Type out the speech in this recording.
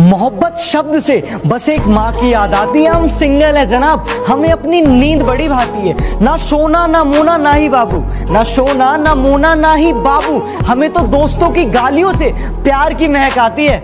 मोहब्बत शब्द से बस एक माँ की याद आती है। हम सिंगल है जनाब। हमें अपनी नींद बड़ी भाती है। ना सोना, ना मोना, ना ही बाबू। ना सोना, ना मोना, ना ही बाबू। हमें तो दोस्तों की गालियों से प्यार की महक आती है।